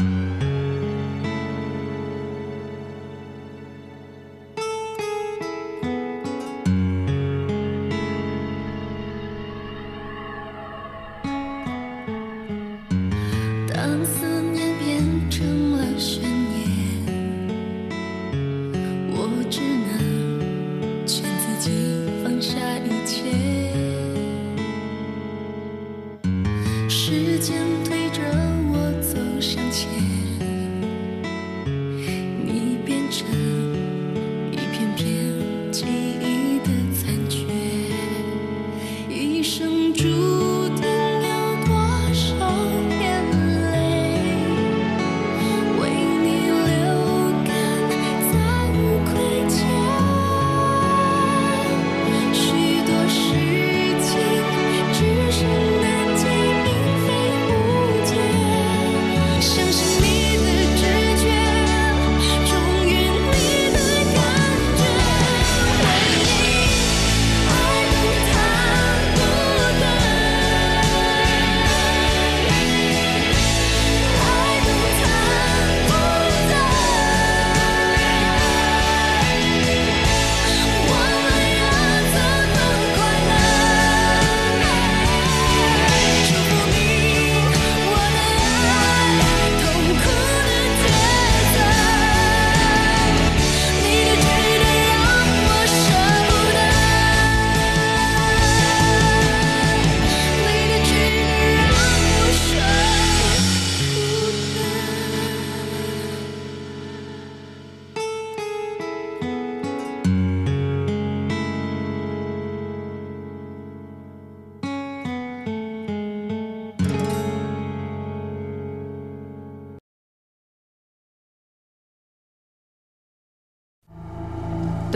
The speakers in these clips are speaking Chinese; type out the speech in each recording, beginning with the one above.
当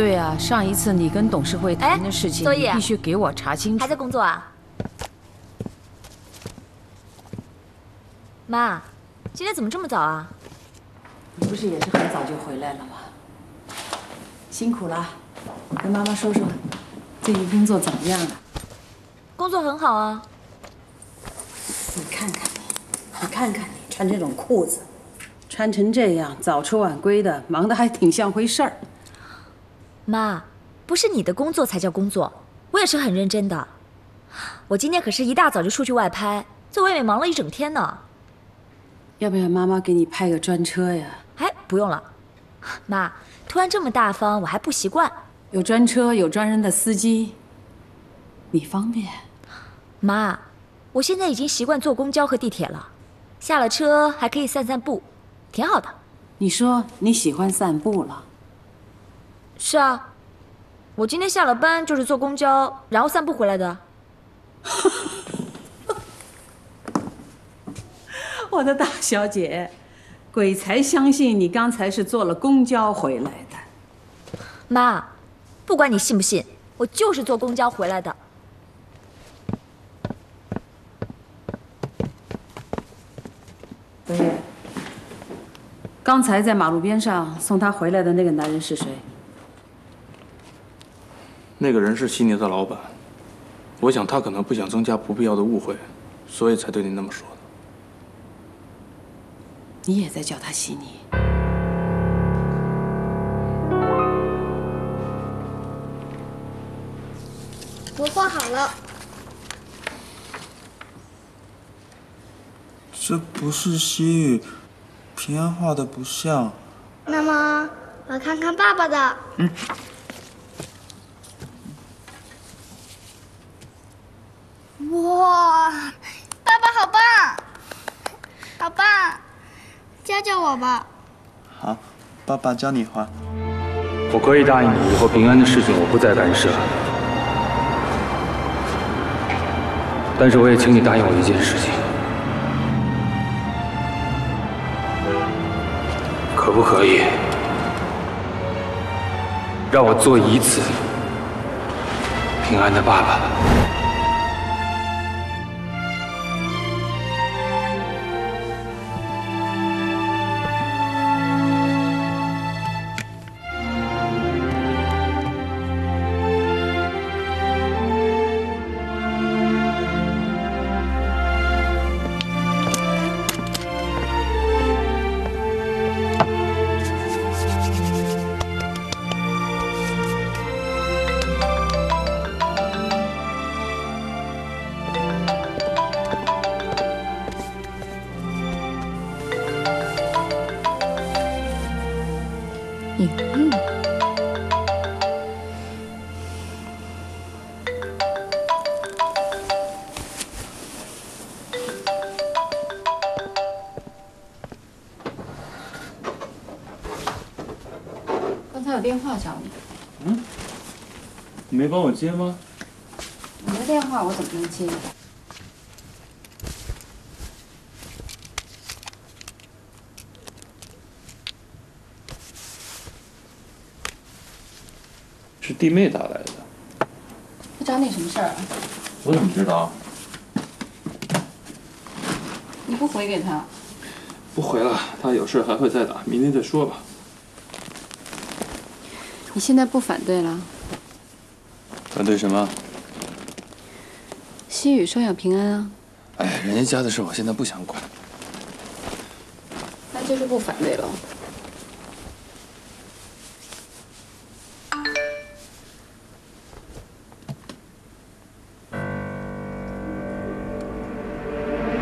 对啊，上一次你跟董事会谈的事情，哎所以你必须给我查清楚还。在工作啊？妈，今天怎么这么早啊？你不是也是很早就回来了吗？辛苦了，跟妈妈说说，最近工作怎么样了？工作很好啊。你看看你，你看看你，穿这种裤子，穿成这样，早出晚归的，忙得还挺像回事儿。妈，不是你的工作才叫工作，我也是很认真的。我今天可是一大早就出去外拍，在外面忙了一整天呢。要不要妈妈给你派个专车呀？哎，不用了。妈，突然这么大方，我还不习惯。有专车，有专人的司机，你方便。妈，我现在已经习惯坐公交和地铁了，下了车还可以散散步，挺好的。你说你喜欢散步了？是啊，我今天下了班就是坐公交，然后散步回来的。我的大小姐，鬼才相信你刚才是坐了公交回来的。妈，不管你信不信，我就是坐公交回来的。德业，刚才在马路边上送他回来的那个男人是谁？那个人是悉尼的老板，我想他可能不想增加不必要的误会，所以才对你那么说的。你也在叫他悉尼？我画好了，这不是西域，平安画的不像。那么我看看爸爸的。嗯。哇，爸爸好棒！好棒，教教我吧。好，爸爸教你画。我可以答应你，以后平安的事情我不再干涉。但是我也请你答应我一件事情，可不可以让我做一次平安的爸爸？电话找你，你没帮我接吗？你的电话我怎么能接？是弟妹打来的。她找你什么事儿啊？我怎么知道？你不回给她，不回了，她有事还会再打，明天再说吧。你现在不反对了？反对什么？西雨收养平安啊，哎，人家家的事我现在不想管。那就是不反对了。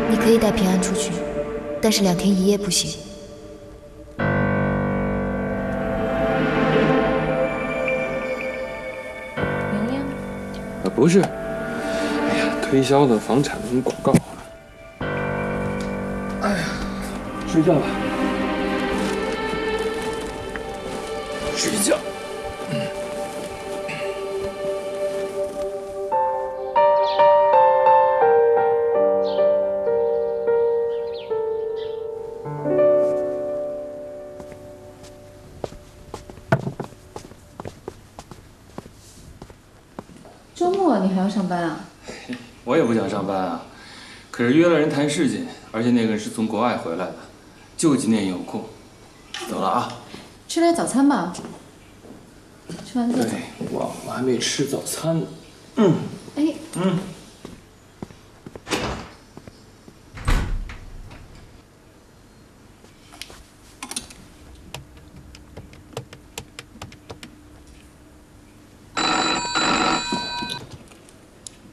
你可以带平安出去，但是两天一夜不行。不是。哎呀，推销的房产跟广告。哎呀，睡觉吧。睡觉。可是约了人谈事情，而且那个人是从国外回来的，就今天有空。走了啊。吃点早餐吧。吃完再走。对，我我还没吃早餐呢。嗯哎，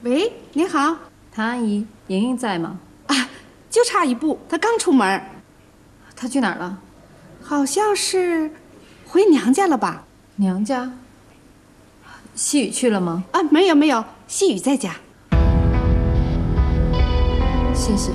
喂，你好，谭阿姨，莹莹在吗？啊，就差一步，她刚出门，她去哪儿了？好像是回娘家了吧？娘家。细雨去了吗？啊，没有没有，细雨在家。谢谢。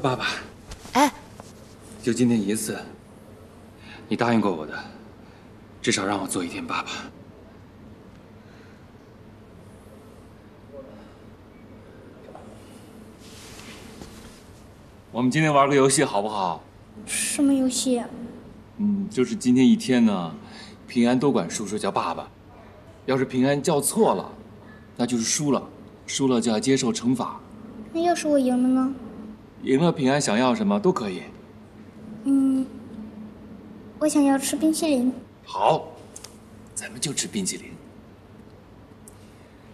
叫爸爸。哎，就今天一次，你答应过我的，至少让我做一天爸爸。我们今天玩个游戏好不好？什么游戏？嗯，就是今天一天呢，平安都管叔叔叫爸爸。要是平安叫错了，那就是输了，输了就要接受惩罚。那要是我赢了呢？赢了，平安想要什么都可以。嗯，我想要吃冰淇淋。好，咱们就吃冰淇淋。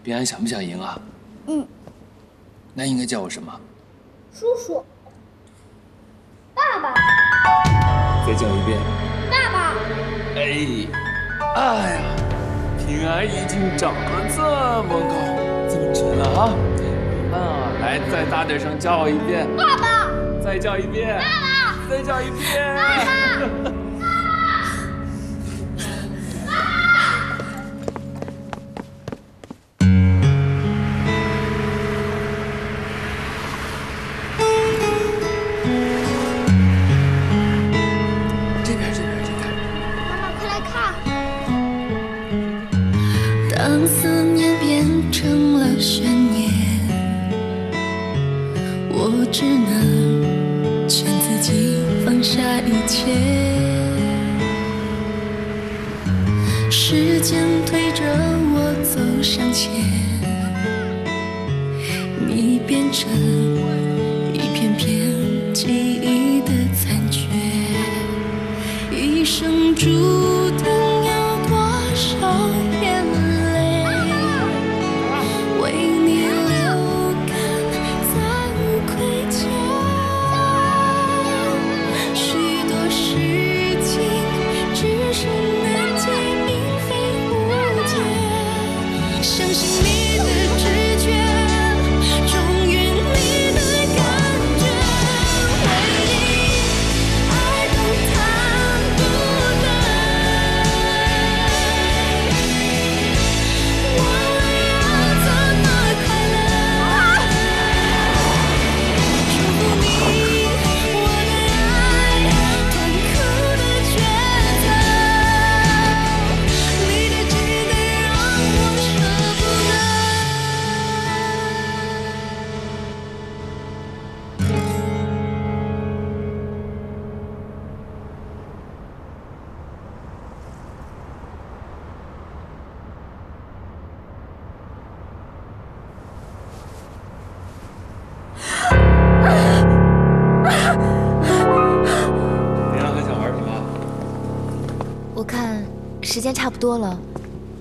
平安想不想赢啊？嗯，那应该叫我什么？叔叔。爸爸。再叫一遍。爸爸。哎，哎呀，平安已经长得这么高，这么沉了啊！再大点声叫我一遍。爸爸。再叫一遍。爸爸。再叫一遍。爸爸。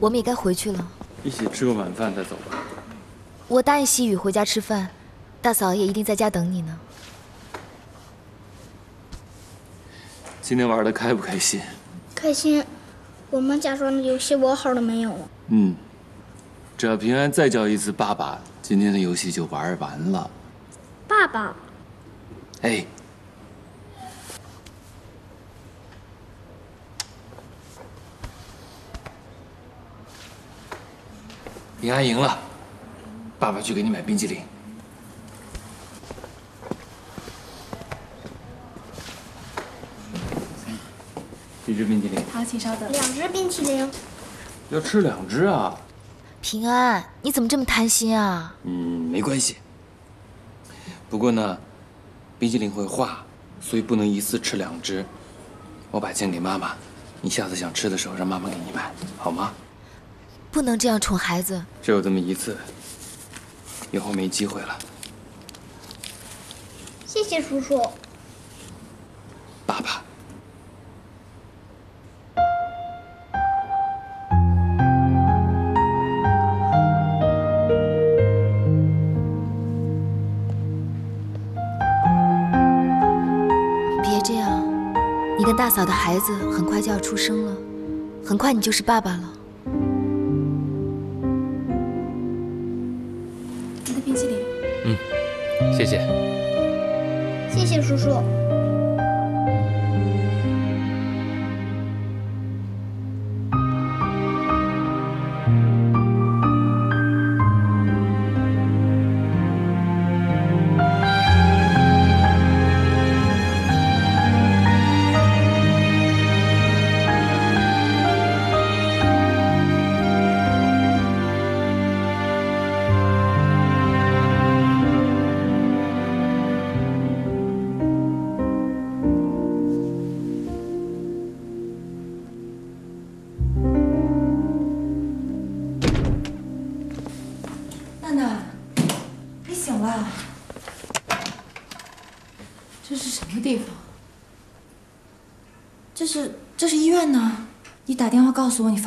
我们也该回去了。一起吃个晚饭再走吧。我答应西雨回家吃饭，大嫂也一定在家等你呢。今天玩的开不开心？开心。我们假装的游戏我好了没有？嗯，只要平安再叫一次爸爸，今天的游戏就玩完了。爸爸，哎，平安赢了，爸爸去给你买冰淇淋。一只冰淇淋？好，请稍等。两只冰淇淋。要吃两只啊？平安，你怎么这么贪心啊？嗯，没关系。不过呢，冰淇淋会化，所以不能一次吃两只。我把钱给妈妈，你下次想吃的时候让妈妈给你买，好吗？不能这样宠孩子。只有这么一次，以后没机会了。谢谢叔叔。爸爸，别这样，你跟大嫂的孩子很快就要出生了，很快你就是爸爸了。谢谢。谢谢叔叔。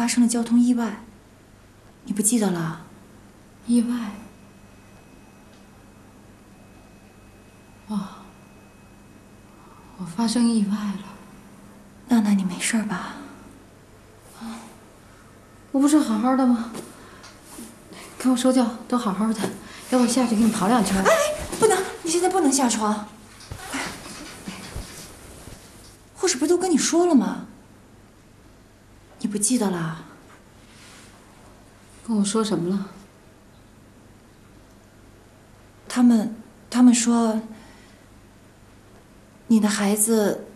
生了交通意外，你不记得了？意外。哦，我发生意外了。娜娜，你没事吧？我不是好好的吗？看我手脚都好好的，要不下去给你跑两圈？哎，不能，你现在不能下床。快，护士不都跟你说了吗？你不记得了？跟我说什么了？他们他们说你的孩子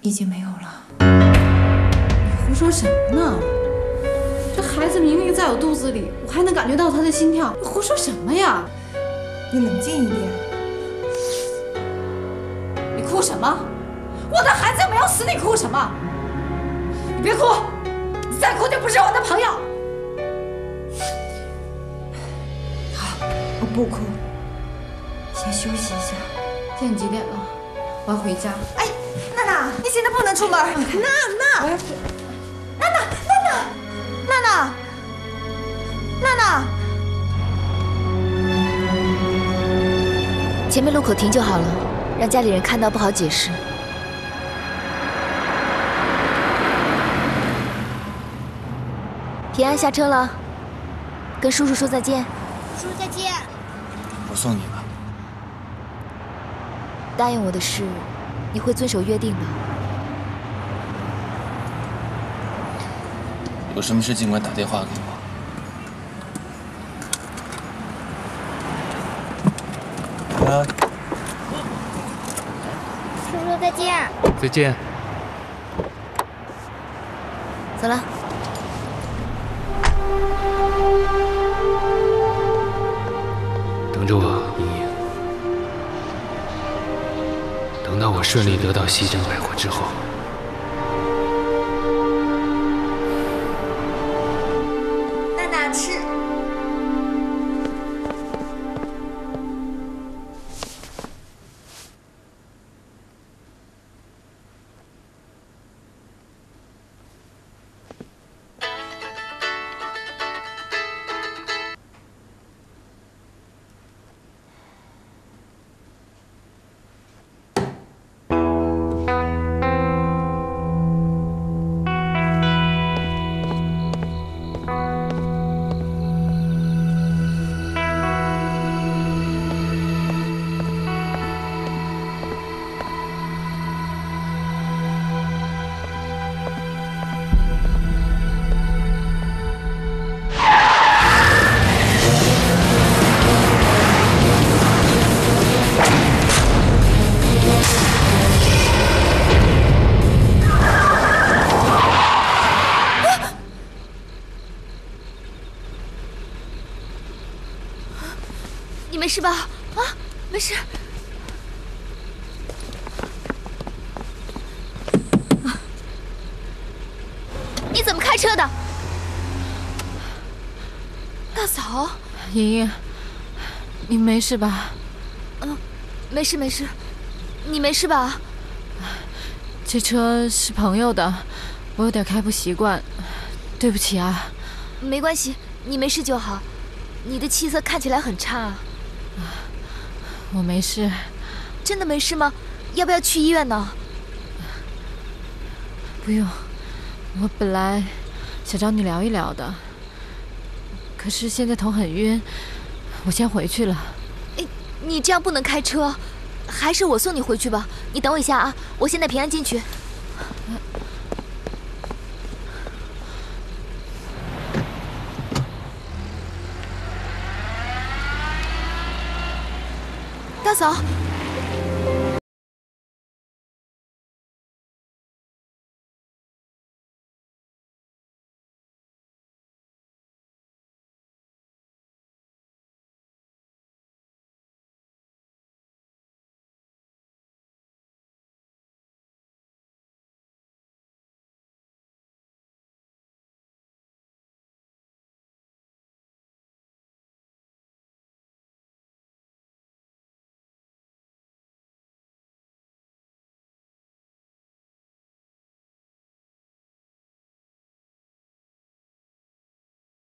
已经没有了。你胡说什么呢？这孩子明明在我肚子里，我还能感觉到他的心跳。你胡说什么呀？你冷静一点。你哭什么？我的孩子没有死，你哭什么？你别哭，你再哭就不不是我的朋友。好，我不哭，先休息一下。现在几点了？我要回家。哎，娜娜，你现在不能出门。娜娜，娜娜，娜娜，娜娜，娜娜。前面路口停就好了，让家里人看到不好解释。平安下车了，跟叔叔说再见。叔叔再见。我送你吧。答应我的事，你会遵守约定的。有什么事尽管打电话给我。平安，叔叔再见。再见。走了。顺利得到西征百货之后，莹莹，你没事吧？嗯，没事没事。你没事吧？这车是朋友的，我有点开不习惯，对不起啊。没关系，你没事就好。你的气色看起来很差啊。我没事。真的没事吗？要不要去医院呢？不用，我本来想找你聊一聊的，可是现在头很晕，我先回去了。哎，你这样不能开车，还是我送你回去吧。你等我一下啊，我现在平安进去。大嫂。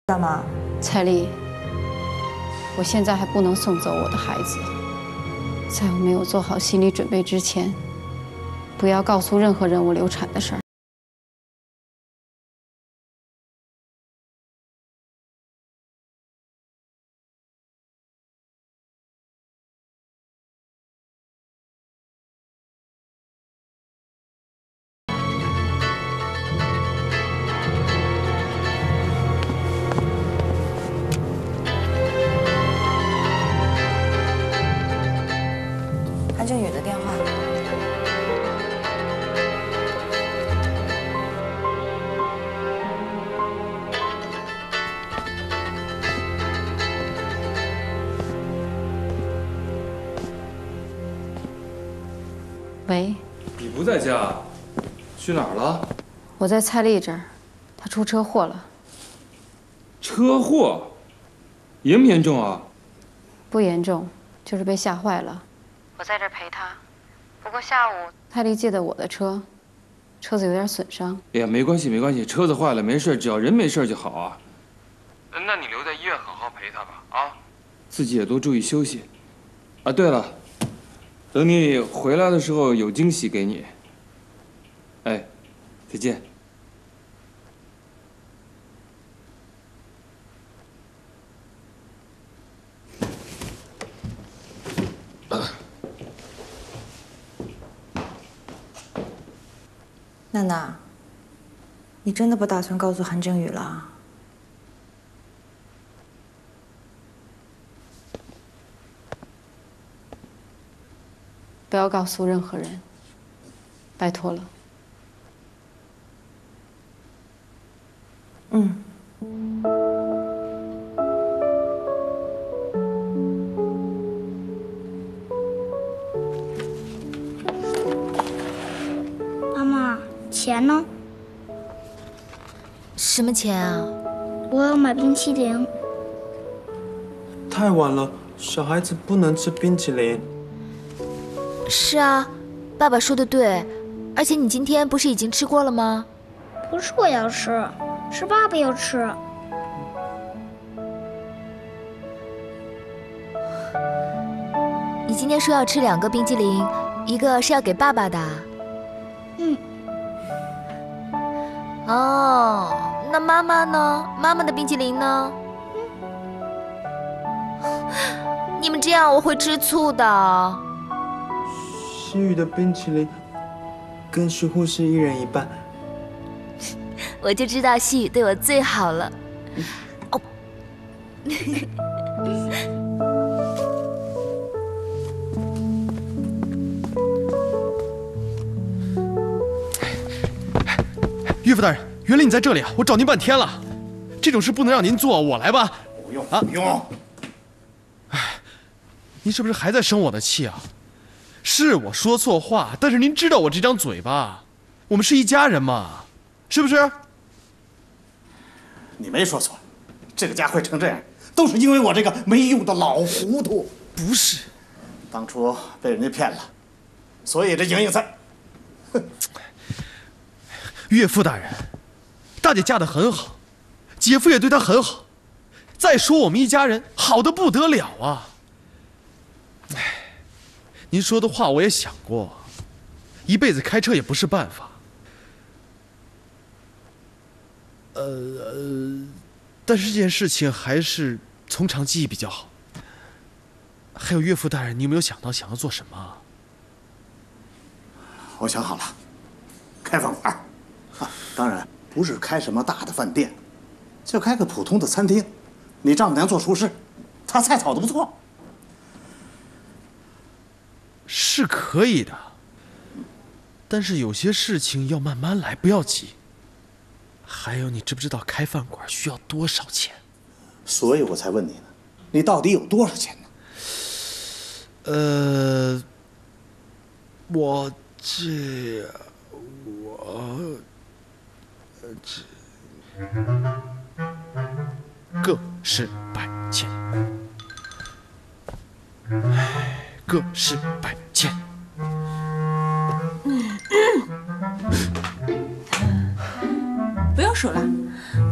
干嘛？蔡丽，我现在还不能送走我的孩子，在我没有做好心理准备之前，不要告诉任何人我流产的事儿。喂，你不在家，去哪儿了？我在蔡丽这儿，她出车祸了，车祸，严不严重啊？不严重，就是被吓坏了。我在这儿陪她，不过下午蔡丽借的我的车，车子有点损伤。哎呀，没关系没关系，车子坏了没事，只要人没事就好啊。那你留在医院好好陪她吧，啊，自己也多注意休息。啊，对了，等你回来的时候有惊喜给你。哎，再见。娜娜，你真的不打算告诉韩正宇了？不要告诉任何人，拜托了。嗯。妈妈，钱呢？什么钱啊？我要买冰淇淋。太晚了，小孩子不能吃冰淇淋。是啊，爸爸说的对，而且你今天不是已经吃过了吗？不是我要吃，是爸爸要吃。你今天说要吃两个冰激凌，一个是要给爸爸的。嗯。哦，那妈妈呢？妈妈的冰激凌呢？你们这样我会吃醋的。西雨的冰淇淋跟徐护士一人一半。我就知道细雨对我最好了。哦。岳父大人，原来你在这里啊！我找您半天了。这种事不能让您做，我来吧。不用啊，不用。哎，您是不是还在生我的气啊？是我说错话，但是您知道我这张嘴吧？我们是一家人嘛，是不是？你没说错，这个家会成这样，都是因为我这个没用的老糊涂。不是，当初被人家骗了，所以这莹莹才……哼。岳父大人，大姐嫁得很好，姐夫也对她很好。再说我们一家人好的不得了啊！您说的话我也想过，一辈子开车也不是办法。呃，但是这件事情还是从长计议比较好。还有岳父大人，你有没有想到想要做什么？我想好了，开饭馆。啊，当然不是开什么大的饭店，就开个普通的餐厅。你丈母娘做厨师，她菜炒的不错，是可以的。但是有些事情要慢慢来，不要急。还有，你知不知道开饭馆需要多少钱？所以我才问你呢，你到底有多少钱呢？呃，我这我。这个十百千，唉，个十百千。不用数了，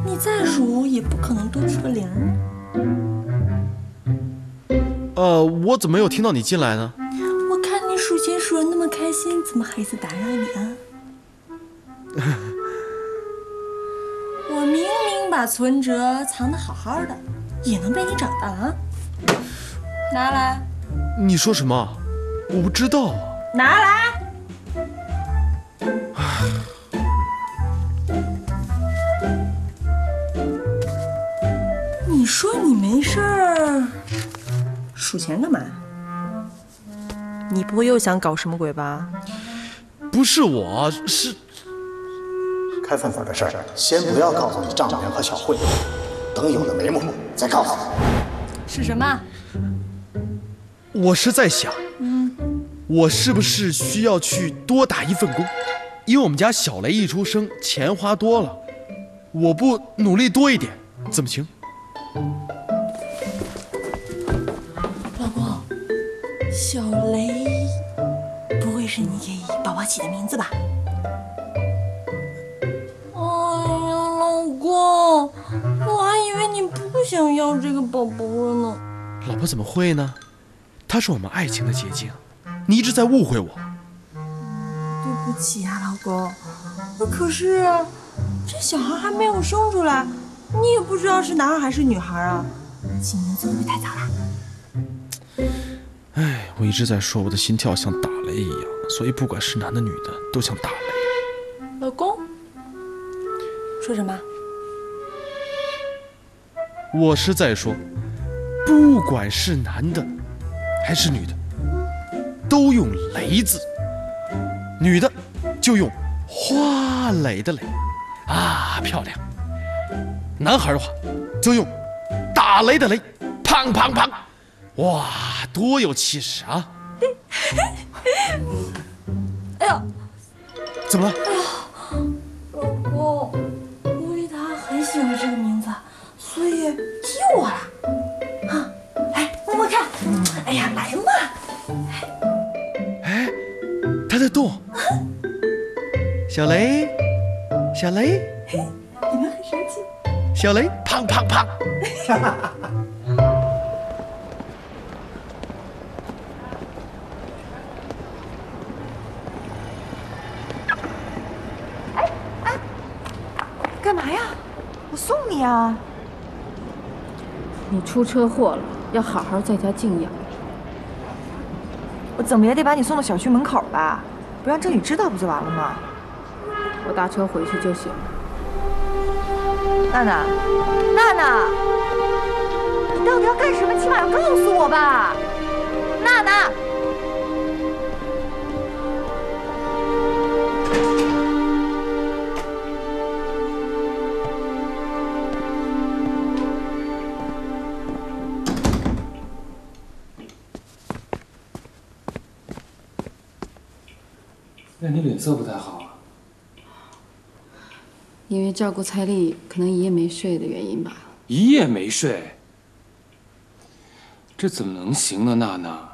你再数也不可能多出个零。呃，我怎么没有听到你进来呢？我看你数钱数的那么开心，怎么好意思打扰你啊？我明明把存折藏得好好的，也能被你找到啊！拿来。你说什么？我不知道啊。拿来。你说你没事儿，数钱干嘛？你不会又想搞什么鬼吧？不是我，是。开饭馆的事儿，先不要告诉你丈母娘和小慧，等有了眉目再告诉你。是什么？我是在想，嗯，我是不是需要去多打一份工？因为我们家小雷一出生，钱花多了，我不努力多一点，怎么行？老公，小雷，不会是你给宝宝起的名字吧？哎呀，老公，我还以为你不想要这个宝宝了呢。老婆怎么会呢？他是我们爱情的结晶，你一直在误会我。对不起啊，老公。可是这小孩还没有生出来，你也不知道是男孩还是女孩啊，起名字会不会太早了？哎，我一直在说我的心跳像打雷一样，所以不管是男的女的都像打雷。老公，说什么？我是在说，不管是男的还是女的，都用“雷”字；女的就用花蕾的蕾，啊，漂亮。男孩的话就用打雷的雷，砰砰砰，哇，多有气势啊！哎呀，怎么了？哎呀，老公，吴丽达很喜欢这个名字，所以踢我了。哎呀，来嘛！哎，他在动。小雷，小雷，你们很生气。小雷，砰砰砰！干嘛呀？我送你啊！你出车祸了，要好好在家静养。我怎么也得把你送到小区门口吧，不让郑宇知道不就完了吗？我搭车回去就行。娜娜，娜娜，你到底要干什么？起码要告诉我吧，娜娜。色不太好啊？因为照顾蔡丽，可能一夜没睡的原因吧。一夜没睡，这怎么能行呢？娜娜，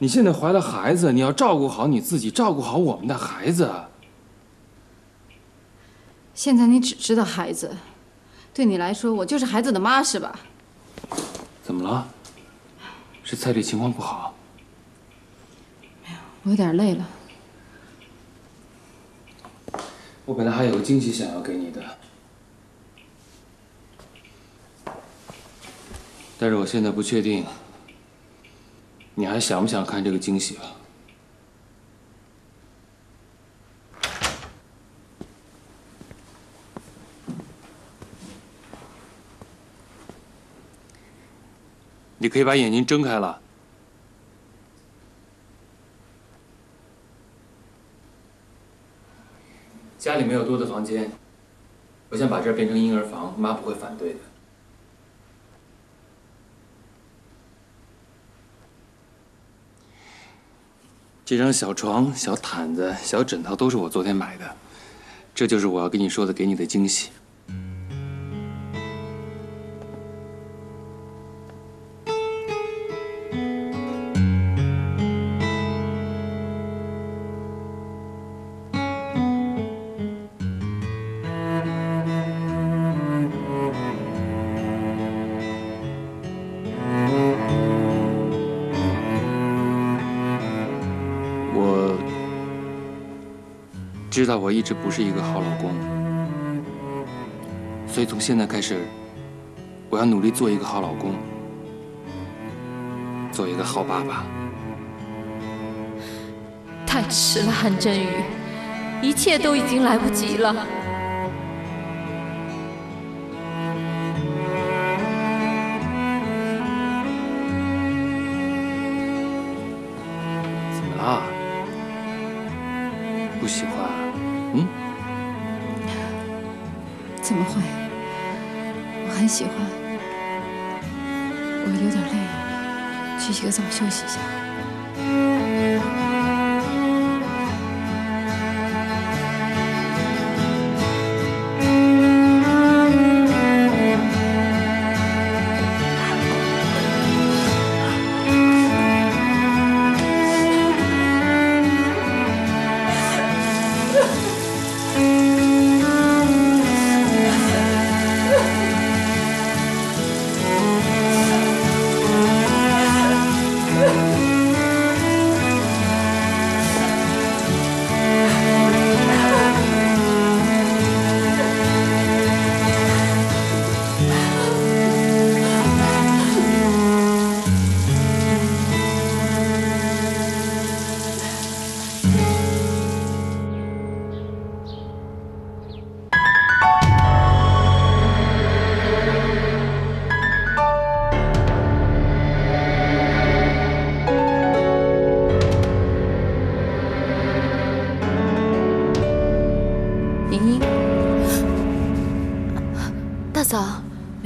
你现在怀了孩子，你要照顾好你自己，照顾好我们的孩子。现在你只知道孩子，对你来说，我就是孩子的妈，是吧？怎么了？是蔡丽情况不好？没有我有点累了。我本来还有个惊喜想要给你的，但是我现在不确定，你还想不想看这个惊喜了？你可以把眼睛睁开了。家也没有多的房间，我想把这儿变成婴儿房，妈不会反对的。这张小床、小毯子、小枕头都是我昨天买的，这就是我要跟你说的，给你的惊喜。我一直不是一个好老公，所以从现在开始，我要努力做一个好老公，做一个好爸爸。太迟了，韩振宇，一切都已经来不及了。你早休息一下。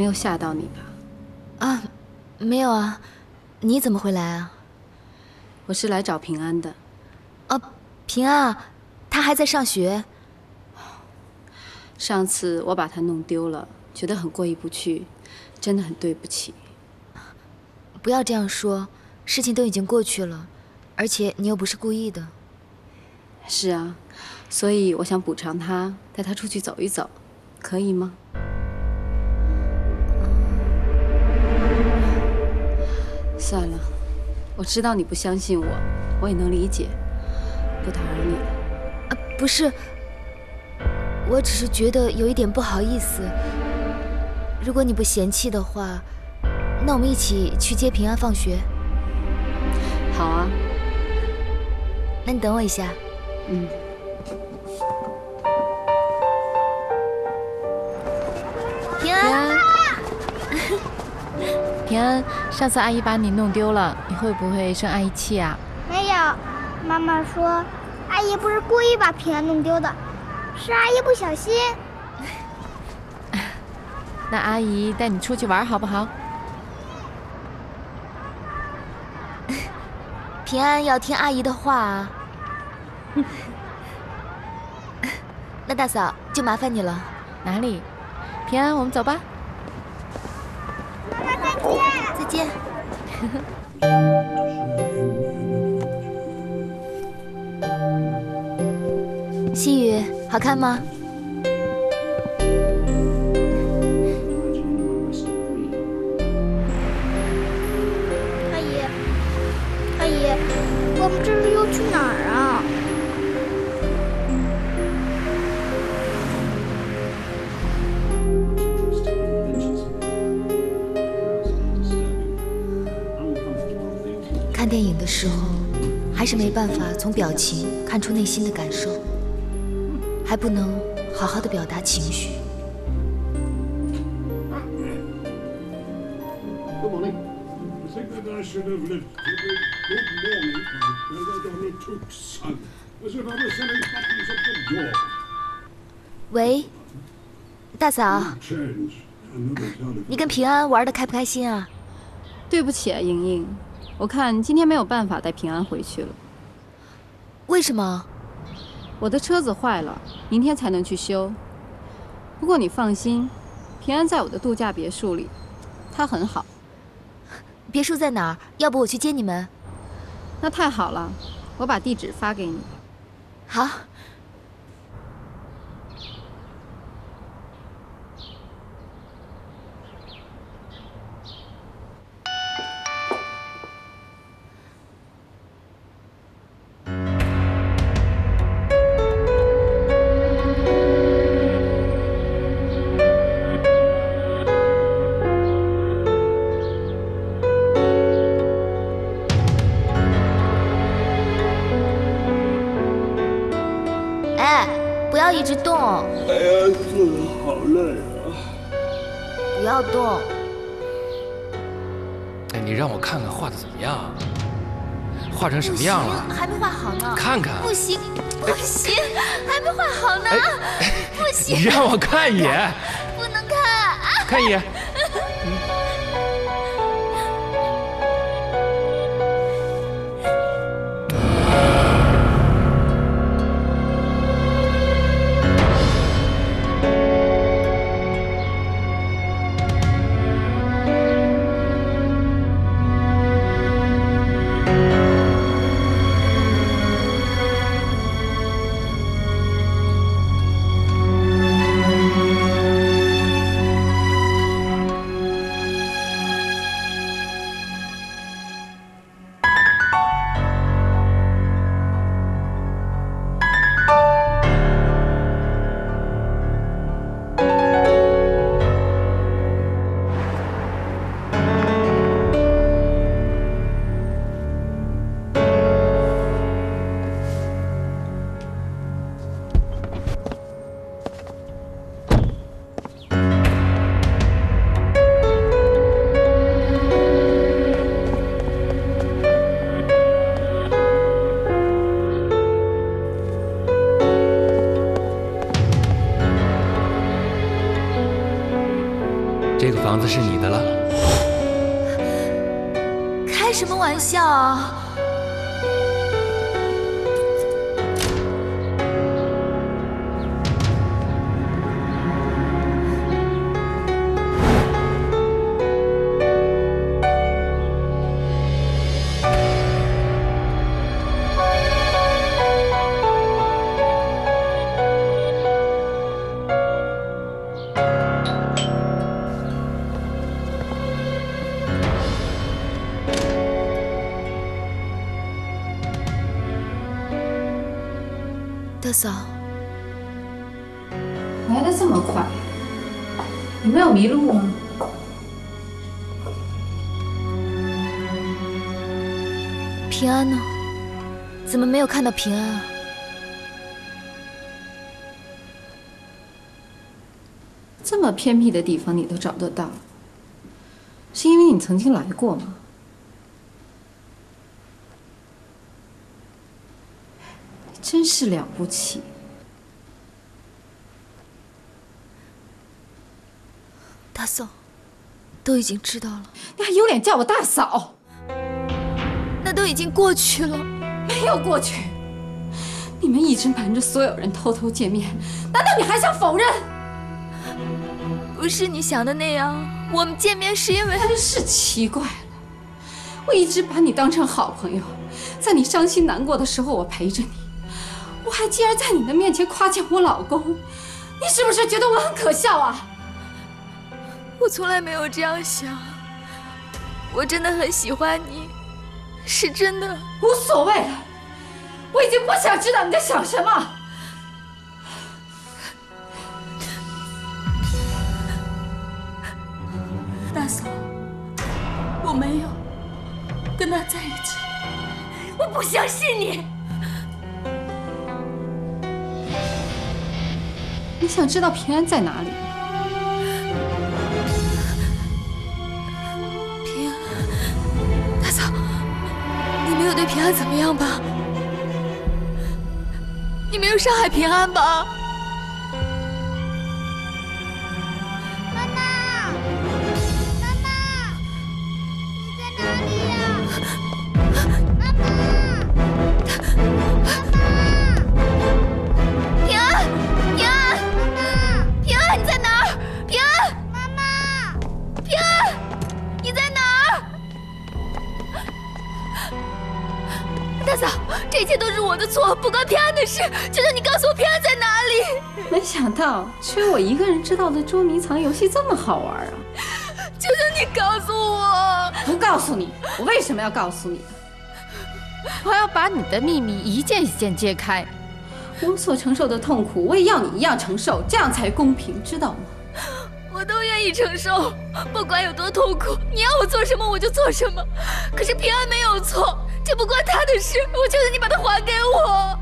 有吓到你吧？啊，没有啊，你怎么会来啊？我是来找平安的。啊，平安啊，他还在上学。上次我把他弄丢了，觉得很过意不去，真的很对不起。不要这样说，事情都已经过去了，而且你又不是故意的。是啊，所以我想补偿他，带他出去走一走，可以吗？算了，我知道你不相信我，我也能理解，不打扰你了。啊，不是，我只是觉得有一点不好意思。如果你不嫌弃的话，那我们一起去接平安放学。好啊，那你等我一下。嗯。平安，上次阿姨把你弄丢了，你会不会生阿姨气啊？没有，妈妈说，阿姨不是故意把平安弄丢的，是阿姨不小心。那阿姨带你出去玩好不好？平安要听阿姨的话啊。那大嫂就麻烦你了。哪里？平安，我们走吧。见。再见。细雨，好看吗？阿姨，阿姨，我们这是要去哪还是没办法从表情看出内心的感受，还不能好好的表达情绪。喂，大嫂，你跟平安玩的开不开心啊？对不起啊，莹莹，我看今天没有办法带平安回去了。为什么？我的车子坏了，明天才能去修。不过你放心，平安在我的度假别墅里，他很好。别墅在哪儿？要不我去接你们？那太好了，我把地址发给你。好。样了？还没画好呢。看看不行，不行，还没画好呢。不行。你让我看一眼，不能看。看一眼。迷路吗？平安呢？怎么没有看到平安啊？这么偏僻的地方你都找得到，是因为你曾经来过吗？真是了不起！大嫂，都已经知道了，你还有脸叫我大嫂？那都已经过去了。没有过去，你们一直瞒着所有人偷偷见面，难道你还想否认？不是你想的那样，我们见面是因为……真是奇怪了，我一直把你当成好朋友，在你伤心难过的时候，我陪着你。我还竟然在你的面前夸奖我老公，你是不是觉得我很可笑啊？我从来没有这样想，我真的很喜欢你，是真的。无所谓了，我已经不想知道你在想什么。大嫂，我没有跟他在一起，我不相信你。你想知道平安在哪里？有对平安怎么样吧？你没有伤害平安吧？这一切都是我的错，不关平安的事。求求你告诉我平安在哪里。没想到只有我一个人知道的捉迷藏游戏这么好玩啊！求求你告诉我。不告诉你，我为什么要告诉你？我要把你的秘密一件一件揭开。我所承受的痛苦，我也要你一样承受，这样才公平，知道吗？我都愿意承受，不管有多痛苦，你要我做什么我就做什么。可是平安没有错，这不关他的事，我求求你把他还给我。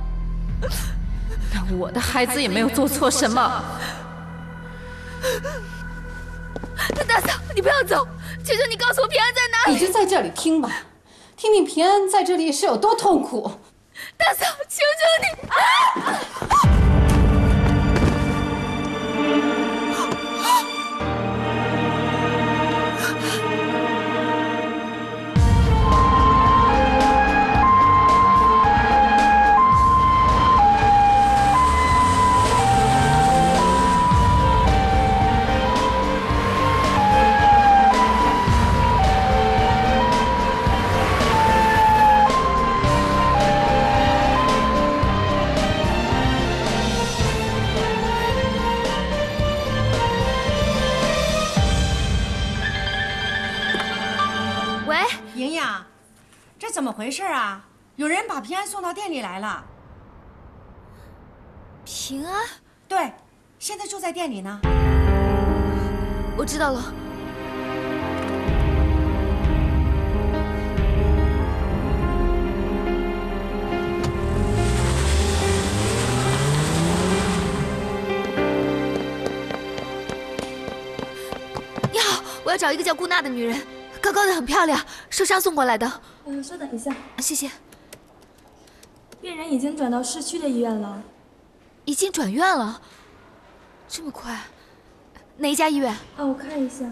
但我的孩子也没有做错什么。大嫂，你不要走，求求你告诉我平安在哪里。你就在这里听吧，听听平安在这里是有多痛苦。大嫂，求求你！啊莹莹，这怎么回事啊？有人把平安送到店里来了。平安？对，现在就在店里呢。我知道了。你好，我要找一个叫顾娜的女人，高高的，很漂亮，受伤送过来的。嗯，稍等一下，谢谢。病人已经转到市区的医院了。已经转院了，这么快？哪一家医院？啊，我看一下。